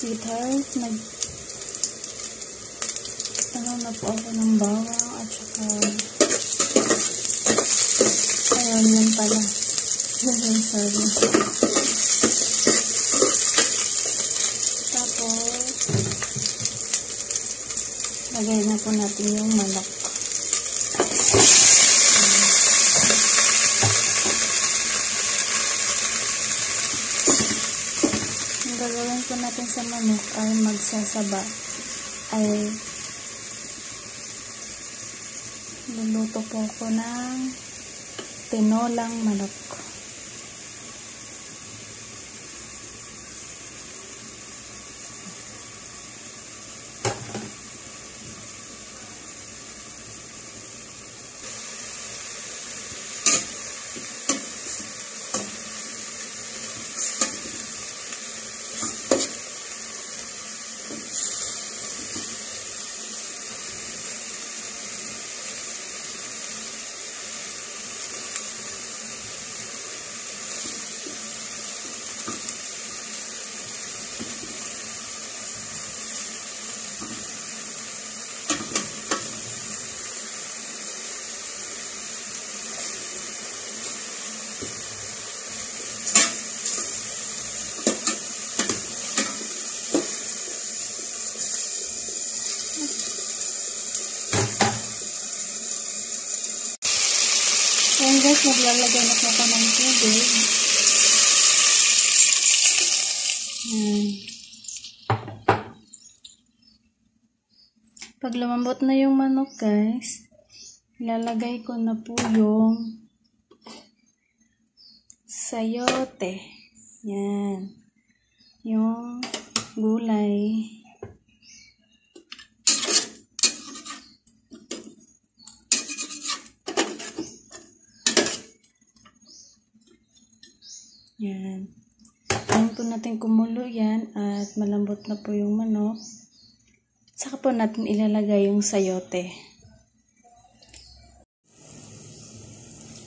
sweetheart, nag ano na po ako ng bawang at saka ayun, yan pala. Sorry. Tapos lagay na po natin yung manok. Po natin sa manok ay magsasaba ay luluto po ako ng tinolang manok. Ayan guys, maglalagay na ako ng tubig. Ayan. Pag lumambot na yung manok guys, ilalagay ko na po yung sayote. Yan. Yung gulay. Yan. Ayan po natin kumulo yan at malambot na po yung manok. Saka po natin ilalagay yung sayote.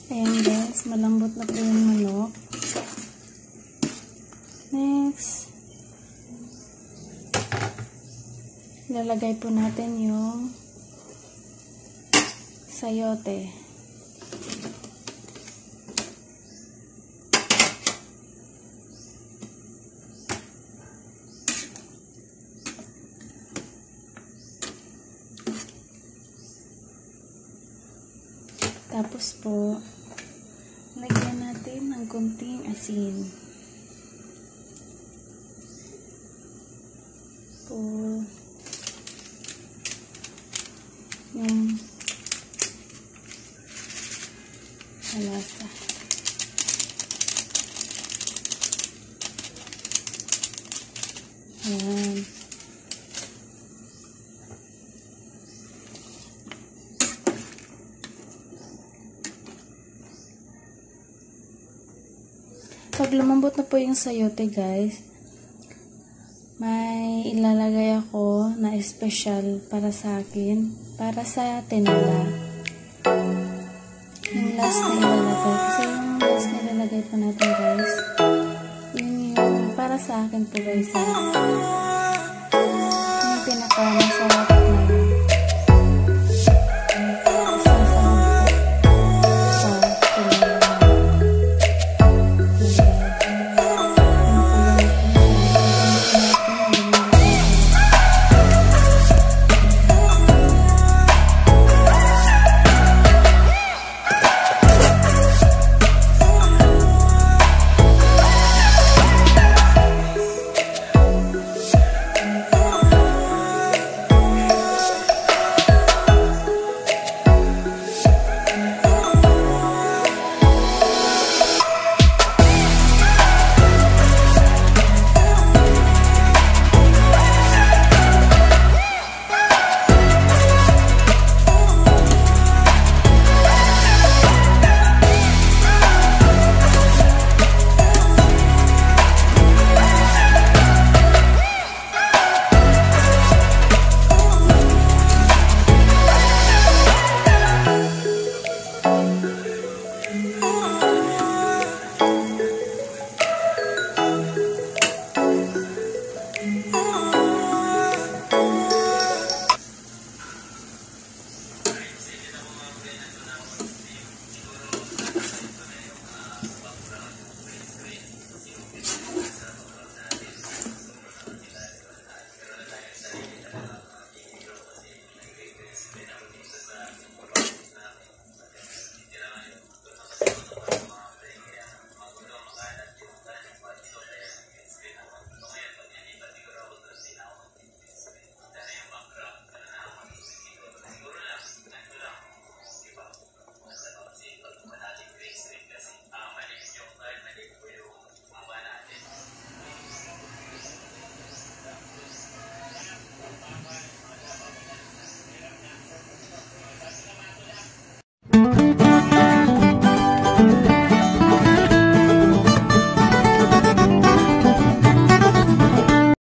Ayan guys, malambot na po yung manok. Next. Ilalagay po natin yung sayote. Tapos po, lagyan natin ng kunting asin. Po, yung malasa. Ayan. Pag lumambot na po yung sayote guys, may ilalagay ako na special para sa akin, para sa tinola. Yung last na ilalagay. Kasi yung last na ilalagay po natin guys, yun yung para sa akin po guys. Ah. Yung pinakamasarap.